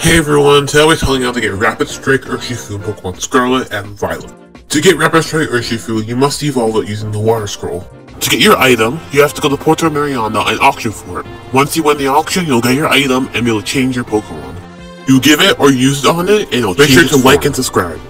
Hey everyone, today we're telling you how to get Rapid Strike Urshifu in Pokemon Scarlet and Violet. To get Rapid Strike Urshifu, you must evolve it using the Water Scroll. To get your item, you have to go to Porto Marinada and auction for it. Once you win the auction, you'll get your item and be able to change your Pokemon. You give it or use it on it, and it'll Make sure to like and subscribe.